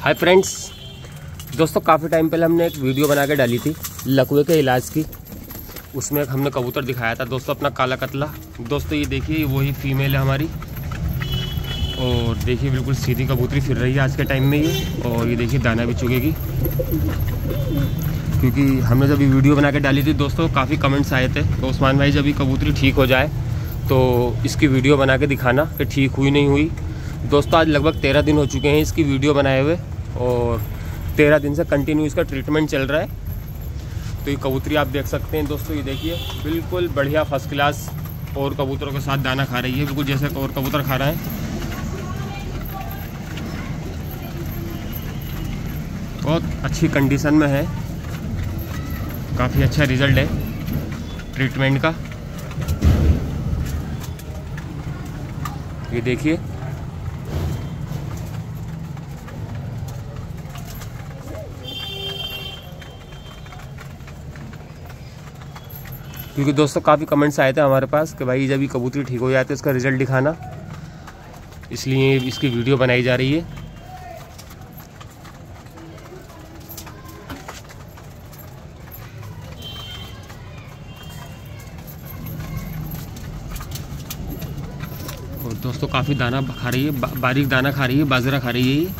Hi friends दोस्तों, काफ़ी time पहले हमने एक वीडियो बना के डाली थी, लकवे के इलाज की। उसमें हमने कबूतर दिखाया था, दोस्तों, अपना काला कतला। दोस्तों, ये देखिए, वही फीमेल है हमारी। और देखिए, बिल्कुल सीधी कबूतरी फिर रही है आज के टाइम में ये। और ये देखिए, दाना भी चुगेगी। क्योंकि हमने जब ये वीडियो बना के डाली थी, दोस्तों, काफ़ी कमेंट्स आए थे तो उस्मान भाई, जब ये कबूतरी ठीक हो जाए तो इसकी वीडियो बना के दिखाना कि ठीक हुई, नहीं हुई। दोस्तों, आज लगभग तेरह दिन हो चुके हैं इसकी वीडियो बनाए हुए। और तेरह दिन से कंटिन्यू इसका ट्रीटमेंट चल रहा है। तो ये कबूतरी आप देख सकते हैं दोस्तों, ये देखिए, बिल्कुल बढ़िया फ़र्स्ट क्लास और कबूतरों के साथ दाना खा रही है, बिल्कुल जैसे और कबूतर खा रहा है। बहुत अच्छी कंडीशन में है। काफ़ी अच्छा रिज़ल्ट है ट्रीटमेंट का। ये देखिए क्योंकि दोस्तों काफ़ी कमेंट्स आए थे हमारे पास कि भाई, जब ये कबूतरी ठीक हो जाए तो इसका रिज़ल्ट दिखाना। इसलिए इसकी वीडियो बनाई जा रही है। और दोस्तों काफ़ी दाना खा रही है बारीक दाना खा रही है, बाजरा खा रही है ये।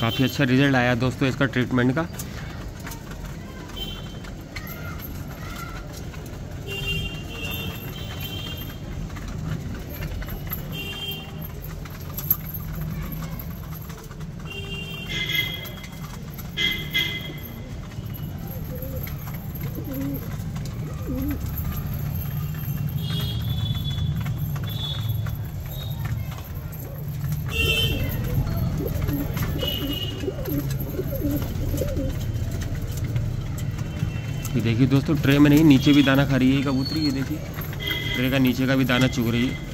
काफ़ी अच्छा रिज़ल्ट आया दोस्तों इसका ट्रीटमेंट का। ये देखिए दोस्तों, ट्रे में नहीं, नीचे भी दाना खा रही है कबूतरी, ये देखिए। ट्रे का नीचे का भी दाना चुग रही है।